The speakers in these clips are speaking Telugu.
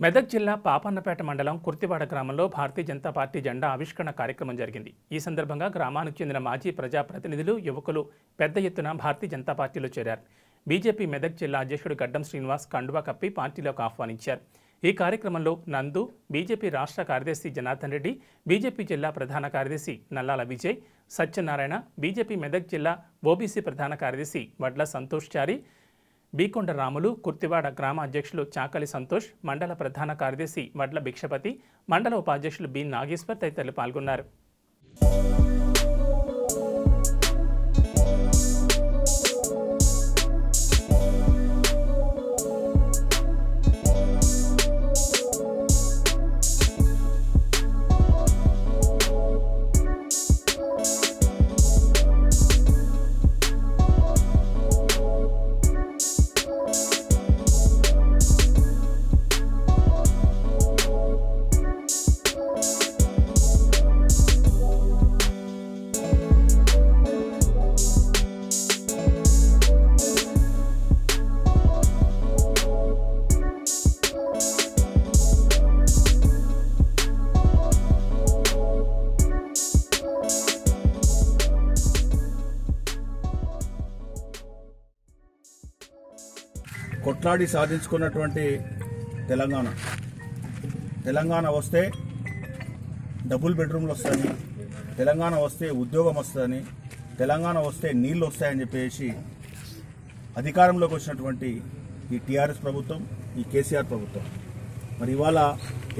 మెదక్ జిల్లా పాపన్నపేట మండలం కుర్తివాడ గ్రామంలో భారతీయ జనతా పార్టీ జెండా ఆవిష్కరణ కార్యక్రమం జరిగింది. ఈ సందర్భంగా గ్రామానికి చెందిన మాజీ ప్రజాప్రతినిధులు యువకులు పెద్ద ఎత్తున భారతీయ జనతా పార్టీలో చేరారు. బీజేపీ మెదక్ జిల్లా అధ్యక్షుడు గడ్డం శ్రీనివాస్ కండువా కప్పి పార్టీలోకి ఆహ్వానించారు. ఈ కార్యక్రమంలో నందు బీజేపీ రాష్ట్ర కార్యదర్శి జనార్దన్ రెడ్డి బీజేపీ జిల్లా ప్రధాన కార్యదర్శి నల్లాల విజయ్ సత్యనారాయణ బీజేపీ మెదక్ జిల్లా ఓబీసీ ప్రధాన కార్యదర్శి వడ్ల సంతోష్ చారి బీకొండ రాములు కుర్తివాడ గ్రామ అధ్యక్షులు చాకలి సంతోష్ మండల ప్రధాన కార్యదర్శి వడ్ల భిక్షపతి మండల ఉపాధ్యక్షులు బి నాగేశ్వర్ తదితరులు పాల్గొన్నారు. కొట్లాడి సాధించుకున్నటువంటి తెలంగాణ. తెలంగాణ వస్తే డబుల్ బెడ్రూమ్లు వస్తాయని తెలంగాణ వస్తే ఉద్యోగం వస్తుందని తెలంగాణ వస్తే నీళ్ళు వస్తాయని చెప్పేసి అధికారంలోకి వచ్చినటువంటి ఈ టీఆర్ఎస్ ప్రభుత్వం ఈ కేసీఆర్ ప్రభుత్వం. మరి ఇవాళ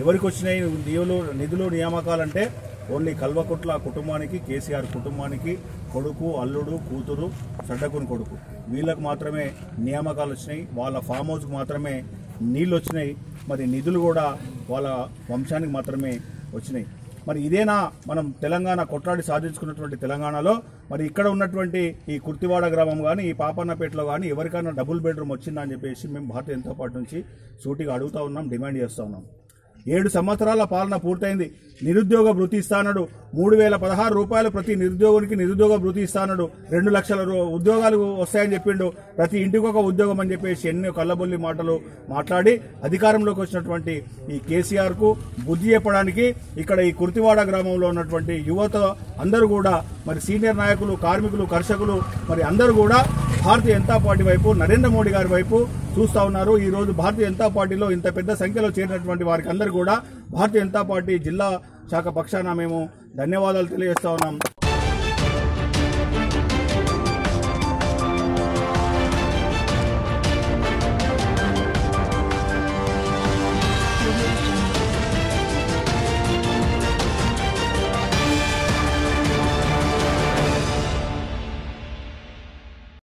ఎవరికి వచ్చినాయి నిధులు నిధులు నియామకాలంటే ఓన్లీ కల్వకుట్ల కుటుంబానికి కేసీఆర్ కుటుంబానికి కొడుకు అల్లుడు కూతురు చెడ్డకుని కొడుకు. వీళ్ళకు మాత్రమే నియామకాలు వచ్చినాయి. వాళ్ళ ఫామ్ హౌస్కి మాత్రమే నీళ్ళు వచ్చినాయి. మరి నిధులు కూడా వాళ్ళ వంశానికి మాత్రమే వచ్చినాయి. మరి ఇదేనా మనం తెలంగాణ కొట్లాడి సాధించుకున్నటువంటి తెలంగాణలో? మరి ఇక్కడ ఉన్నటువంటి ఈ కుర్తివాడ గ్రామం కానీ ఈ పాపన్నపేటలో కానీ ఎవరికైనా డబుల్ బెడ్రూమ్ వచ్చిందా అని చెప్పేసి మేము భారతీయ జనతా పార్టీ నుంచి సూటిగా అడుగుతా ఉన్నాం డిమాండ్ చేస్తూ ఉన్నాం. ఏడు సంవత్సరాల పాలన పూర్తయింది. నిరుద్యోగ భృతి ఇస్తానడు మూడు వేల పదహారు రూపాయలు ప్రతి నిరుద్యోగునికి నిరుద్యోగ భృతి ఇస్తానడు రెండు లక్షల రూ- ఉద్యోగాలు వస్తాయని చెప్పిండు. ప్రతి ఇంటికి ఒక ఉద్యోగం అని చెప్పేసి ఎన్నో కళ్ళబొల్లి మాటలు మాట్లాడి అధికారంలోకి వచ్చినటువంటి ఈ కేసీఆర్కు బుద్ధి చెప్పడానికి ఇక్కడ ఈ కుర్తివాడ గ్రామంలో ఉన్నటువంటి యువత అందరూ కూడా మరి సీనియర్ నాయకులు కార్మికులు కర్షకులు మరి అందరూ కూడా భారతీయ జనతా పార్టీ వైపు నరేంద్ర మోడీ గారి వైపు చూస్తా ఉన్నారు. ఈ రోజు భారతీయ జనతా పార్టీలో ఇంత పెద్ద సంఖ్యలో చేరినటువంటి వారికి అందరూ కూడా భారతీయ జనతా పార్టీ జిల్లా శాఖ పక్షాన మేము ధన్యవాదాలు తెలియజేస్తా ఉన్నాం.